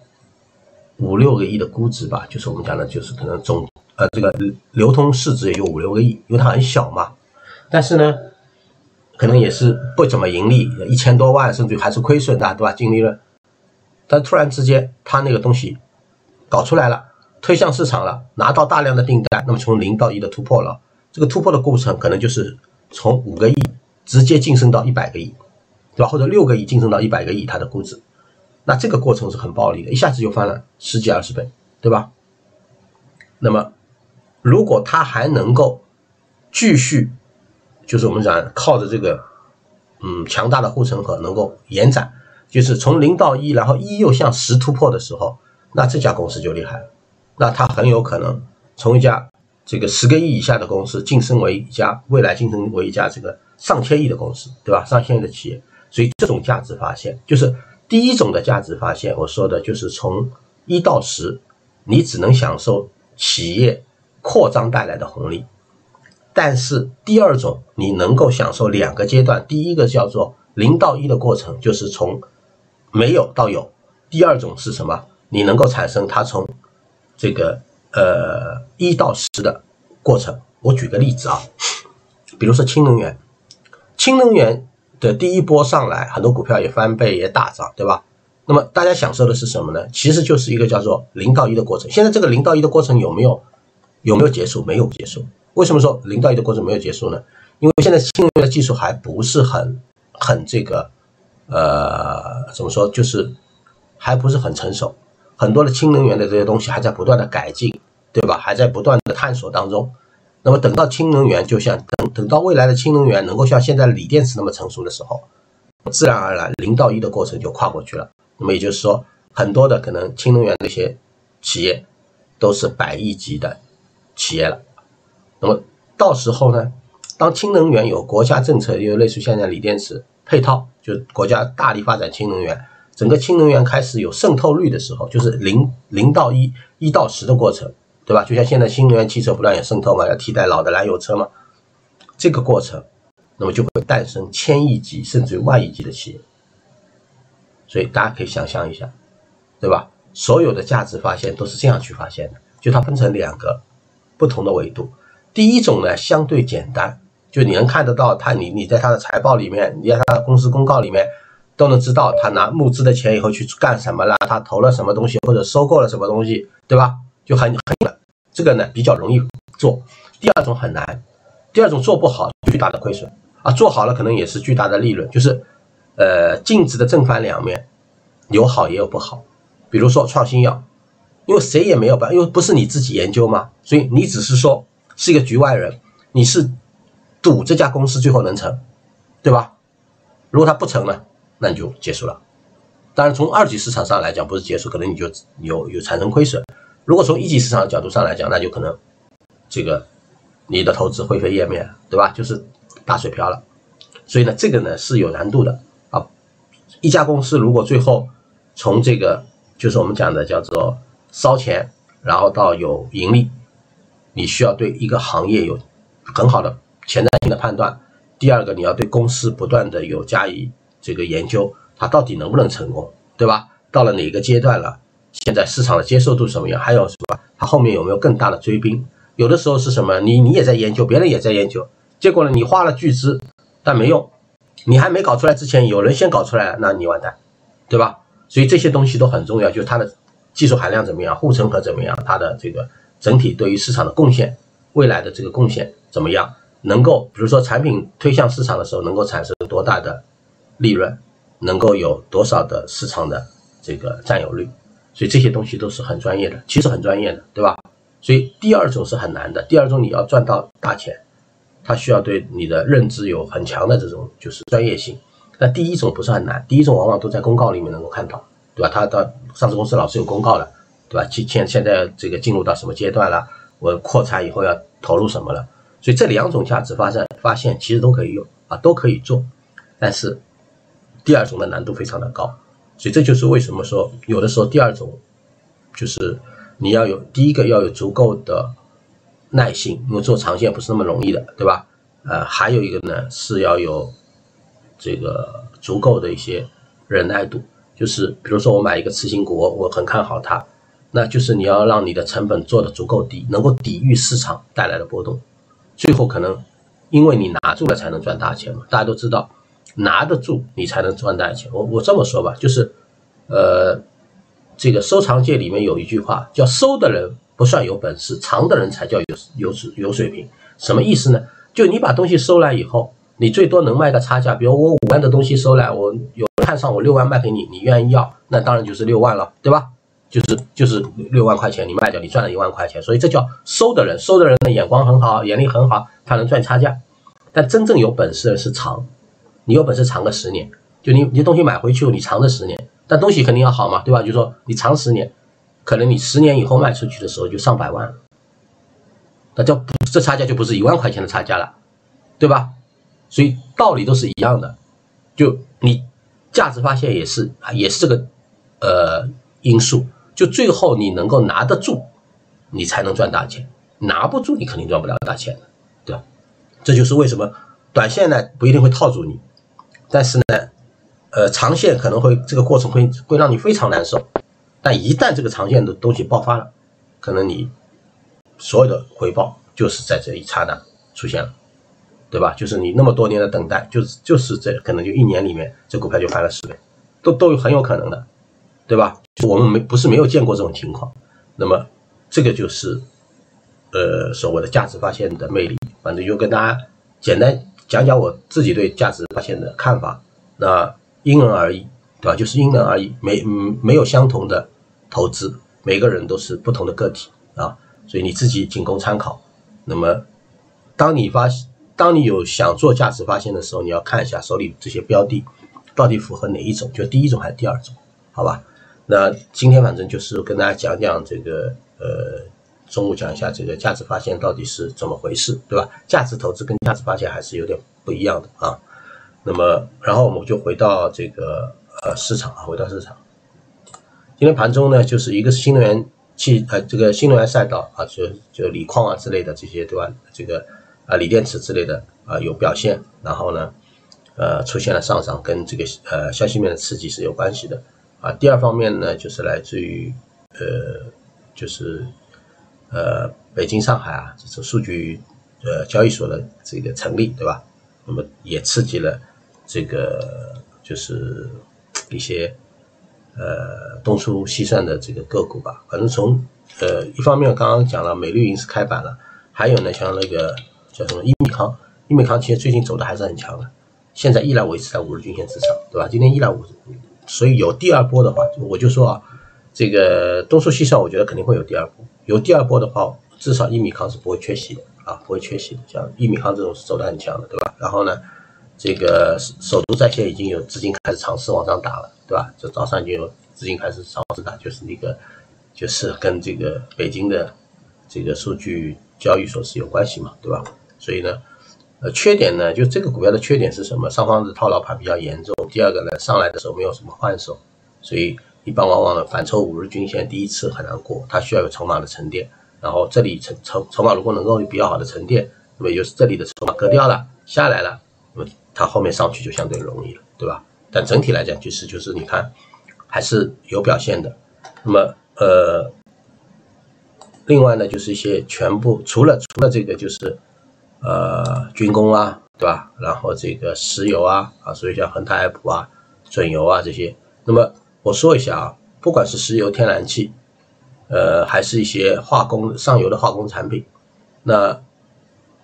五六个亿的估值吧，就是我们讲的，就是可能总呃这个流通市值也就五六个亿，因为它很小嘛，但是呢。可能也是不怎么盈利，一千多万，甚至还是亏损的，对吧？净利润，但突然之间，他那个东西搞出来了，推向市场了，拿到大量的订单，那么从零到一的突破了，这个突破的过程可能就是从五个亿直接晋升到一百个亿，对吧？或者六个亿晋升到一百个亿，它的估值，那这个过程是很暴利的，一下子就翻了十几二十倍，对吧？那么如果他还能够继续。就是我们讲靠着这个嗯强大的护城河能够延展，就是从零到一，然后一又向十突破的时候，那这家公司就厉害了，那它很有可能从一家这个十个亿以下的公司晋升为一家未来晋升为一家这个上千亿的公司，对吧？上千亿的企业，所以这种价值发现就是第一种的价值发现，我说的就是从一到十，你只能享受企业扩张带来的红利。但是第二种，你能够享受两个阶段，第一个叫做零到一的过程，就是从没有到有；第二种是什么？你能够产生它从这个呃一到十的过程。我举个例子啊，比如说氢能源，氢能源的第一波上来，很多股票也翻倍也大涨，对吧？那么大家享受的是什么呢？其实就是一个叫做零到一的过程。现在这个零到一的过程有没有有没有结束？没有结束。为什么说零到一的过程没有结束呢？因为现在氢能源的技术还不是很很这个，呃，怎么说，就是还不是很成熟，很多的氢能源的这些东西还在不断的改进，对吧？还在不断的探索当中。那么等到氢能源，就像等等到未来的氢能源能够像现在锂电池那么成熟的时候，自然而然零到一的过程就跨过去了。那么也就是说，很多的可能氢能源那些企业都是百亿级的企业了。那么到时候呢，当氢能源有国家政策，又类似现在锂电池配套，就国家大力发展氢能源，整个氢能源开始有渗透率的时候，就是零零到一，一到十的过程，对吧？就像现在新能源汽车不断有渗透嘛，要替代老的燃油车嘛，这个过程，那么就会诞生千亿级甚至于万亿级的企业。所以大家可以想象一下，对吧？所有的价值发现都是这样去发现的，就它分成两个不同的维度。第一种呢，相对简单，就你能看得到它，你你在它的财报里面，你在它的公司公告里面，都能知道他拿募资的钱以后去干什么了，他投了什么东西或者收购了什么东西，对吧？就很很这个呢比较容易做。第二种很难，第二种做不好巨大的亏损啊，做好了可能也是巨大的利润，就是呃净值的正反两面，有好也有不好。比如说创新药，因为谁也没有办，因为不是你自己研究嘛，所以你只是说。是一个局外人，你是赌这家公司最后能成，对吧？如果它不成呢，那你就结束了。当然，从二级市场上来讲，不是结束，可能你就有有产生亏损。如果从一级市场的角度上来讲，那就可能这个你的投资灰飞烟灭，对吧？就是打水漂了。所以呢，这个呢是有难度的啊。一家公司如果最后从这个就是我们讲的叫做烧钱，然后到有盈利。你需要对一个行业有很好的前瞻性的判断。第二个，你要对公司不断的有加以这个研究，它到底能不能成功，对吧？到了哪个阶段了？现在市场的接受度什么样？还有什么？它后面有没有更大的追兵？有的时候是什么？你你也在研究，别人也在研究，结果呢，你花了巨资，但没用。你还没搞出来之前，有人先搞出来了，那你完蛋，对吧？所以这些东西都很重要，就是它的技术含量怎么样，护城河怎么样，它的这个。整体对于市场的贡献，未来的这个贡献怎么样？能够比如说产品推向市场的时候，能够产生多大的利润，能够有多少的市场的这个占有率？所以这些东西都是很专业的，其实很专业的，对吧？所以第二种是很难的，第二种你要赚到大钱，它需要对你的认知有很强的这种就是专业性。那第一种不是很难，第一种往往都在公告里面能够看到，对吧？它到上市公司老是有公告的。对吧？现现现在这个进入到什么阶段了？我扩产以后要投入什么了？所以这两种价值发现发现其实都可以用啊，都可以做。但是第二种的难度非常的高，所以这就是为什么说有的时候第二种就是你要有第一个要有足够的耐心，因为做长线不是那么容易的，对吧？呃，还有一个呢是要有这个足够的一些忍耐度。就是比如说我买一个次新股，我很看好它，那就是你要让你的成本做的足够低，能够抵御市场带来的波动，最后可能因为你拿住了才能赚大钱嘛。大家都知道，拿得住你才能赚大钱。我我这么说吧，就是呃，这个收藏界里面有一句话叫收的人不算有本事，藏的人才叫有有有水平。什么意思呢？就你把东西收来以后。你最多能卖个差价，比如我五万的东西收来，我有看上我六万卖给你，你愿意要，那当然就是六万了，对吧？就是就是六万块钱你卖掉，你赚了一万块钱，所以这叫收的人，收的人的眼光很好，眼力很好，他能赚差价。但真正有本事的是藏，你有本事藏个十年，就你你东西买回去后你藏个十年，但东西肯定要好嘛，对吧？就说你藏十年，可能你十年以后卖出去的时候就上百万了，那叫不这差价就不是一万块钱的差价了，对吧？所以道理都是一样的，就你价值发现也是啊，也是这个呃因素，就最后你能够拿得住，你才能赚大钱，拿不住你肯定赚不了大钱的，对吧？这就是为什么短线呢不一定会套住你，但是呢，呃，长线可能会这个过程会会让你非常难受，但一旦这个长线的东西爆发了，可能你所有的回报就是在这一刹那出现了。对吧？就是你那么多年的等待，就是就是这可能就一年里面，这股票就翻了十倍，都都有很有可能的，对吧？我们没不是没有见过这种情况，那么这个就是呃所谓的价值发现的魅力。反正就跟大家简单讲讲我自己对价值发现的看法。那因人而异，对吧？就是因人而异，没嗯没有相同的投资，每个人都是不同的个体啊，所以你自己仅供参考。那么当你发现。当你有想做价值发现的时候，你要看一下手里这些标的，到底符合哪一种，就第一种还是第二种，好吧？那今天反正就是跟大家讲讲这个，呃，中午讲一下这个价值发现到底是怎么回事，对吧？价值投资跟价值发现还是有点不一样的啊。那么，然后我们就回到这个呃市场啊，回到市场。今天盘中呢，就是一个是新能源汽呃这个新能源赛道啊，就就锂矿啊之类的这些，对吧？这个。啊，锂电池之类的啊有表现，然后呢，呃出现了上涨，跟这个呃消息面的刺激是有关系的啊。第二方面呢，就是来自于呃就是呃北京、上海啊这种数据呃交易所的这个成立，对吧？那么也刺激了这个就是一些呃东出西算的这个个股吧。反正从呃一方面刚刚讲了，美绿云是开板了，还有呢像那个。叫什么？易米康，易米康其实最近走的还是很强的，现在依然维持在五日均线之上，对吧？今天依然五，所以有第二波的话，我就说啊，这个东数西算，我觉得肯定会有第二波。有第二波的话，至少一米康是不会缺席的啊，不会缺席的。像一米康这种是走的很强的，对吧？然后呢，这个首都在线已经有资金开始尝试往上打了，对吧？这早上就有资金开始尝试打，就是那个，就是跟这个北京的这个数据交易所是有关系嘛，对吧？所以呢，呃，缺点呢，就这个股票的缺点是什么？上方的套牢盘比较严重。第二个呢，上来的时候没有什么换手，所以一般往往呢反抽五日均线第一次很难过，它需要有筹码的沉淀。然后这里筹筹筹码如果能够有比较好的沉淀，那么也就是这里的筹码割掉了下来了，那么它后面上去就相对容易了，对吧？但整体来讲，就是就是你看还是有表现的。那么呃，另外呢，就是一些全部除了除了这个就是。呃，军工啊，对吧？然后这个石油啊，啊，所以像恒泰爱普啊、准油啊这些。那么我说一下啊，不管是石油、天然气，呃，还是一些化工上游的化工产品，那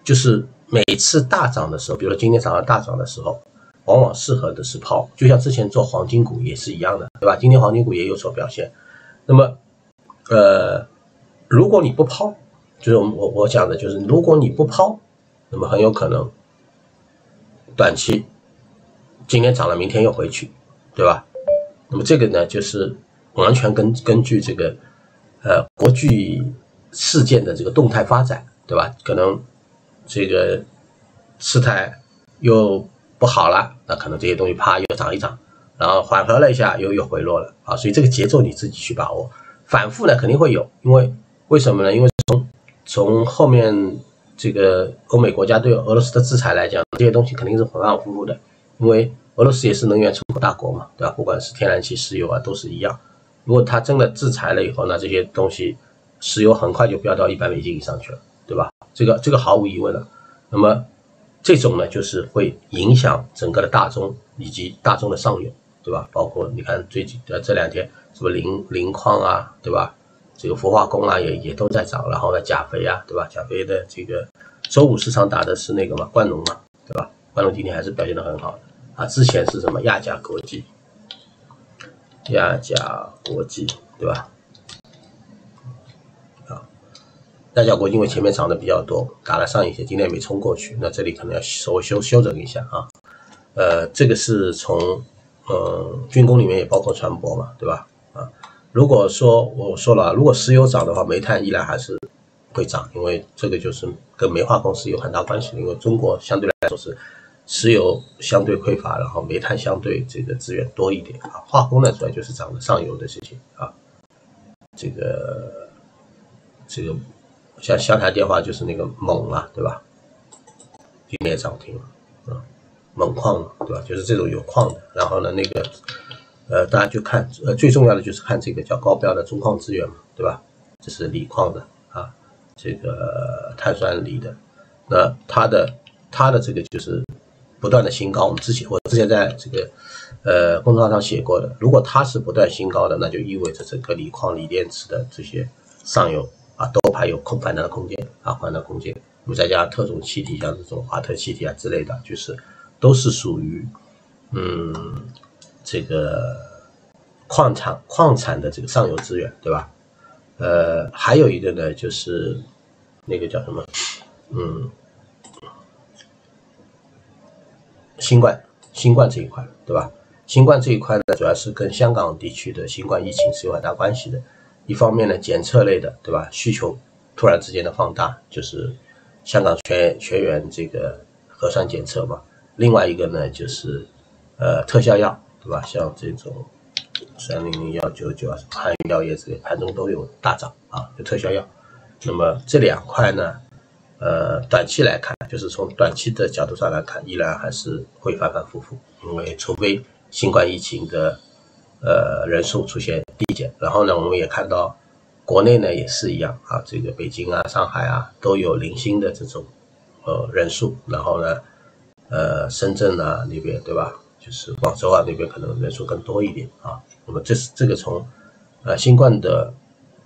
就是每次大涨的时候，比如说今天早上大涨的时候，往往适合的是抛，就像之前做黄金股也是一样的，对吧？今天黄金股也有所表现。那么，呃，如果你不抛，就是我我我讲的就是，如果你不抛。那么很有可能，短期今天涨了，明天又回去，对吧？那么这个呢，就是完全根根据这个呃国际事件的这个动态发展，对吧？可能这个事态又不好了，那可能这些东西啪又涨一涨，然后缓和了一下，又又回落了啊。所以这个节奏你自己去把握，反复呢肯定会有，因为为什么呢？因为从从后面。这个欧美国家对俄罗斯的制裁来讲，这些东西肯定是反反复复的，因为俄罗斯也是能源出口大国嘛，对吧？不管是天然气、石油啊，都是一样。如果它真的制裁了以后，那这些东西，石油很快就飙到一百美金以上去了，对吧？这个这个毫无疑问的。那么这种呢，就是会影响整个的大宗以及大宗的上游，对吧？包括你看最近的这两天，什么磷磷矿啊，对吧？这个氟化工啊，也也都在涨，然后呢，钾肥啊，对吧？钾肥的这个周五市场打的是那个嘛，冠农嘛，对吧？冠农今天还是表现的很好的啊。之前是什么亚甲国际，亚甲国际，对吧？啊，亚甲国际因为前面涨的比较多，打了上影线，今天没冲过去，那这里可能要稍微修修整一下啊。呃，这个是从嗯军工里面也包括船舶嘛，对吧？啊，如果说我说了，如果石油涨的话，煤炭依然还是会涨，因为这个就是跟煤化公司有很大关系，因为中国相对来说是。石油相对匮乏，然后煤炭相对这个资源多一点啊。化工呢，主要就是涨的上游的事情啊。这个这个像湘潭电话就是那个锰啊，对吧？今天涨停了啊，锰矿对吧？就是这种有矿的。然后呢，那个呃，大家就看呃，最重要的就是看这个叫高标的中矿资源嘛，对吧？这是锂矿的啊，这个碳酸锂的，那它的它的这个就是。不断的新高，我们之前我之前在这个呃公众号上写过的，如果它是不断新高的，那就意味着整个锂矿、锂电池的这些上游啊都还有空反弹的空间啊，反弹空间。我们再加上特种气体，像这种华特气体啊之类的，就是都是属于嗯这个矿产矿产的这个上游资源，对吧？呃，还有一个呢，就是那个叫什么，嗯。新冠，新冠这一块，对吧？新冠这一块呢，主要是跟香港地区的新冠疫情是有很大关系的。一方面呢，检测类的，对吧？需求突然之间的放大，就是香港全全员这个核酸检测嘛。另外一个呢，就是呃特效药，对吧？像这种三零零幺九九啊，汉语药业这个盘中都有大涨啊，有特效药。那么这两块呢？呃，短期来看，就是从短期的角度上来看，依然还是会反反复复，因为除非新冠疫情的呃人数出现递减，然后呢，我们也看到国内呢也是一样啊，这个北京啊、上海啊都有零星的这种呃人数，然后呢，呃，深圳啊那边对吧，就是广州啊那边可能人数更多一点啊，那么这是这个从呃新冠的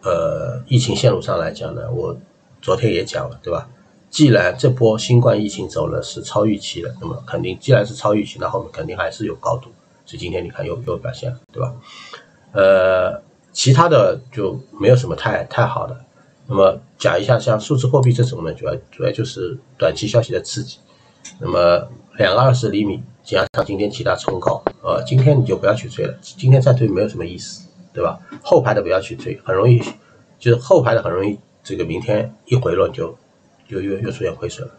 呃疫情线路上来讲呢，我昨天也讲了，对吧？既然这波新冠疫情走了是超预期的，那么肯定既然是超预期，那后面肯定还是有高度。所以今天你看又又表现了，对吧？呃，其他的就没有什么太太好的。那么讲一下像数字货币这种呢，主要主要就是短期消息的刺激。那么两个二十厘米加上今天其他冲高，呃，今天你就不要去追了，今天再追没有什么意思，对吧？后排的不要去追，很容易就是后排的很容易这个明天一回落就。又又又出现亏损了，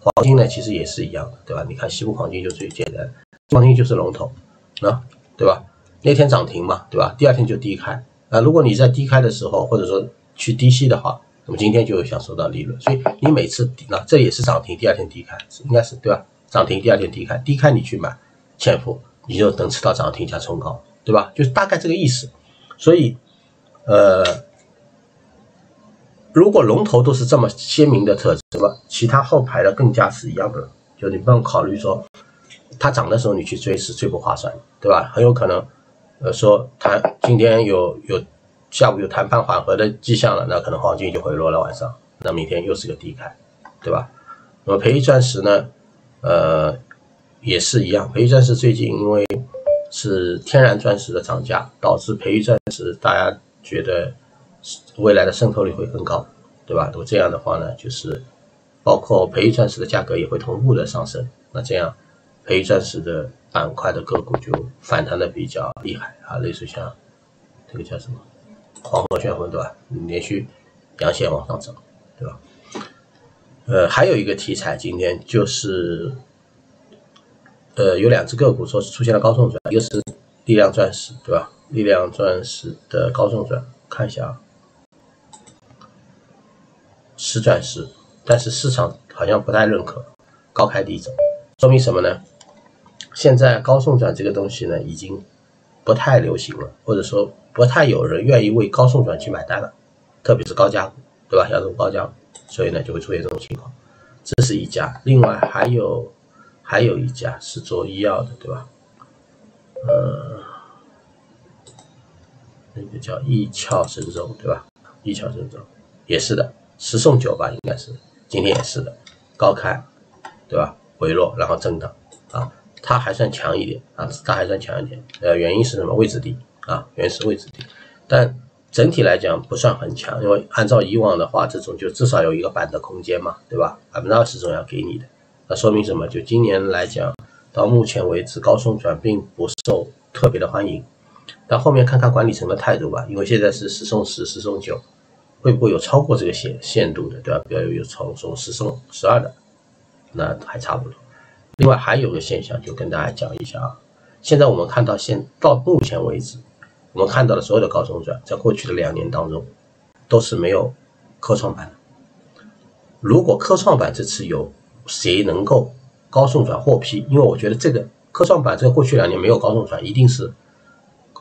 黄金呢其实也是一样的，对吧？你看西部黄金就最简单，黄金就是龙头，那对吧？那天涨停嘛，对吧？第二天就低开，啊，如果你在低开的时候或者说去低吸的话，那么今天就享受到利润。所以你每次那这也是涨停，第二天低开，应该是对吧？涨停第二天低开，低开你去买潜伏，你就能吃到涨停加冲高，对吧？就是大概这个意思。所以，呃。如果龙头都是这么鲜明的特质，那么其他后排的更加是一样的，就你不用考虑说它涨的时候你去追是最不划算，对吧？很有可能，呃，说它今天有有下午有谈判缓和的迹象了，那可能黄金就回落了晚上，那明天又是个低开，对吧？那么培育钻石呢，呃，也是一样，培育钻石最近因为是天然钻石的涨价，导致培育钻石大家觉得。未来的渗透率会更高，对吧？那么这样的话呢，就是包括培育钻石的价格也会同步的上升。那这样，培育钻石的板块的个股就反弹的比较厉害啊，类似像这个叫什么黄河旋风，对吧？连续阳线往上走，对吧？呃，还有一个题材，今天就是呃有两只个股说是出现了高送转，一个是力量钻石，对吧？力量钻石的高送转，看一下啊。是钻石，但是市场好像不太认可，高开低走，说明什么呢？现在高送转这个东西呢，已经不太流行了，或者说不太有人愿意为高送转去买单了，特别是高价股，对吧？要做高价，所以呢就会出现这种情况。这是一家，另外还有还有一家是做医药的，对吧？呃，那个叫易俏神州，对吧？易俏神州也是的。十送九吧，应该是今天也是的，高开，对吧？回落然后震荡啊，它还算强一点啊，它还算强一点。呃，原因是什么？位置低啊，原因是位置低，但整体来讲不算很强，因为按照以往的话，这种就至少有一个板的空间嘛，对吧？百分之二十总要给你的，那说明什么？就今年来讲，到目前为止高送转并不受特别的欢迎。但后面看看管理层的态度吧，因为现在是十送十、十送九，会不会有超过这个限限度的，对吧？比如有超送十送十二的，那还差不多。另外还有个现象，就跟大家讲一下啊。现在我们看到现到目前为止，我们看到的所有的高送转，在过去的两年当中，都是没有科创板的。如果科创板这次有谁能够高送转获批，因为我觉得这个科创板在过去两年没有高送转，一定是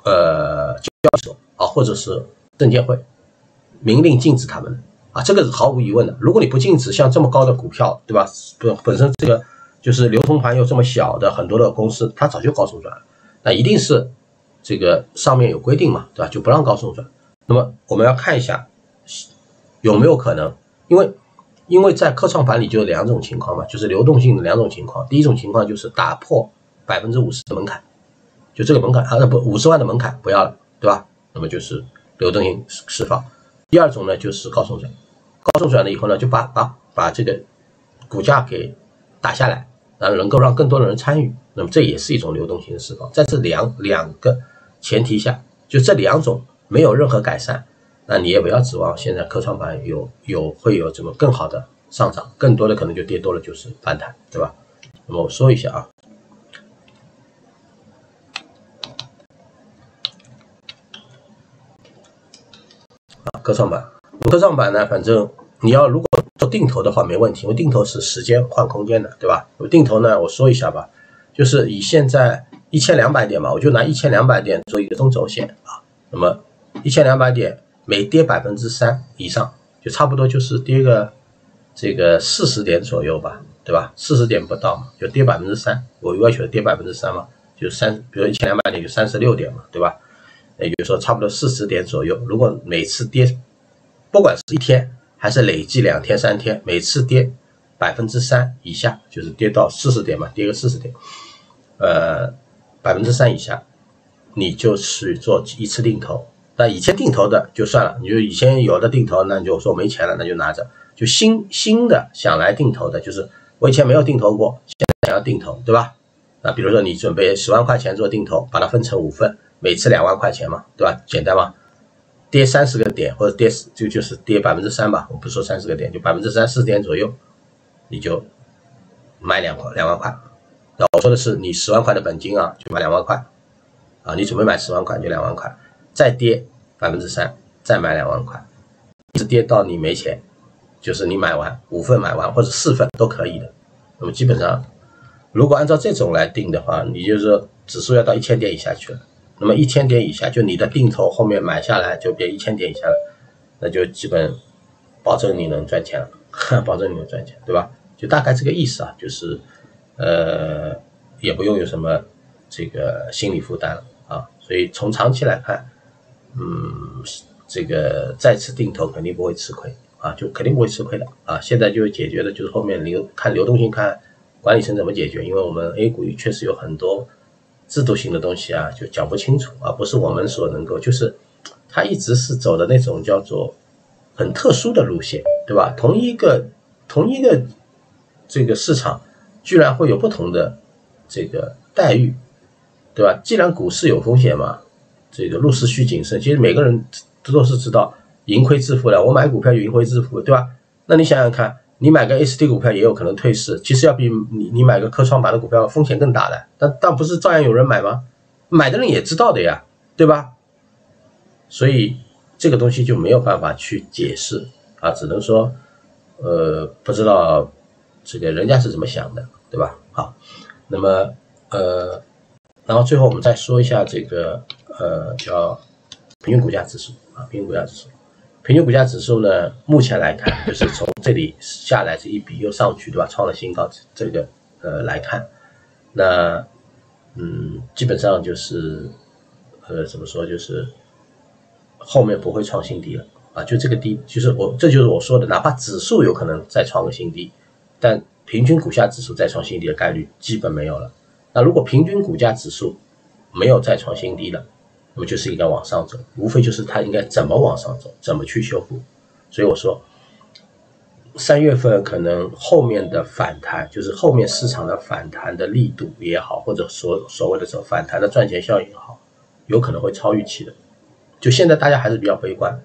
呃交易所啊，或者是证监会明令禁止他们啊，这个是毫无疑问的。如果你不禁止，像这么高的股票，对吧？本本身这个。就是流通盘又这么小的很多的公司，它早就高送转了，那一定是这个上面有规定嘛，对吧？就不让高送转。那么我们要看一下有没有可能，因为因为在科创板里就有两种情况嘛，就是流动性的两种情况。第一种情况就是打破百分之五十的门槛，就这个门槛啊不五十万的门槛不要了，对吧？那么就是流动性释放。第二种呢就是高送转，高送转了以后呢就把把把这个股价给打下来。然后能够让更多的人参与，那么这也是一种流动性的释放。在这两两个前提下，就这两种没有任何改善，那你也不要指望现在科创板有有会有怎么更好的上涨，更多的可能就跌多了就是反弹，对吧？那么我说一下啊，科创板，科创板呢，反正你要如果。做定投的话没问题，因为定投是时间换空间的，对吧？定投呢，我说一下吧，就是以现在一千两百点嘛，我就拿一千两百点做一个中轴线啊。那么一千两百点每跌百分之三以上，就差不多就是跌个这个四十点左右吧，对吧？四十点不到嘛，就跌百分之三，我要求跌百分之三嘛，就三，比如一千两百点就三十六点嘛，对吧？也就是说差不多四十点左右，如果每次跌，不管是一天。还是累计两天三天，每次跌百分之三以下，就是跌到四十点嘛，跌个四十点，呃，百分之三以下，你就去做一次定投。那以前定投的就算了，你就以前有的定投，那你就说没钱了，那就拿着。就新新的想来定投的，就是我以前没有定投过，现在想要定投，对吧？那比如说你准备十万块钱做定投，把它分成五份，每次两万块钱嘛，对吧？简单嘛。跌三十个点或者跌就就是跌百分之三吧，我不说三十个点，就百分之三四点左右，你就买两块两万块。那我说的是你十万块的本金啊，就买两万块啊，你准备买十万块就两万块，再跌百分之三再买两万块，一直跌到你没钱，就是你买完五份买完或者四份都可以的。那么基本上如果按照这种来定的话，你就是指数要到一千点以下去了。那么一千点以下，就你的定投后面买下来就别一千点以下了，那就基本保证你能赚钱了，保证你能赚钱，对吧？就大概这个意思啊，就是呃也不用有什么这个心理负担了啊。所以从长期来看，嗯，这个再次定投肯定不会吃亏啊，就肯定不会吃亏的啊。现在就解决的就是后面流看流动性，看管理层怎么解决，因为我们 A 股确实有很多。制度性的东西啊，就讲不清楚啊，不是我们所能够，就是他一直是走的那种叫做很特殊的路线，对吧？同一个同一个这个市场，居然会有不同的这个待遇，对吧？既然股市有风险嘛，这个入市需谨慎。其实每个人都都是知道盈亏自负的，我买股票就盈亏自负，对吧？那你想想看。你买个 ST 股票也有可能退市，其实要比你你买个科创板的股票风险更大的，但但不是照样有人买吗？买的人也知道的呀，对吧？所以这个东西就没有办法去解释啊，只能说呃不知道这个人家是怎么想的，对吧？好，那么呃，然后最后我们再说一下这个呃叫平均股价指数啊，平均股价指数。平均股价指数呢，目前来看，就是从这里下来这一笔又上去，对吧？创了新高，这个呃来看，那嗯，基本上就是呃怎么说，就是后面不会创新低了啊，就这个低，就是我这就是我说的，哪怕指数有可能再创个新低，但平均股价指数再创新低的概率基本没有了。那如果平均股价指数没有再创新低了，那么就是应该往上走，无非就是它应该怎么往上走，怎么去修复。所以我说，三月份可能后面的反弹，就是后面市场的反弹的力度也好，或者所所谓的这种反弹的赚钱效应也好，有可能会超预期的。就现在大家还是比较悲观，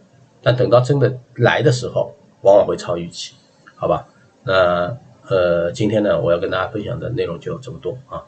但等到真的来的时候，往往会超预期，好吧？那呃，今天呢，我要跟大家分享的内容就这么多啊。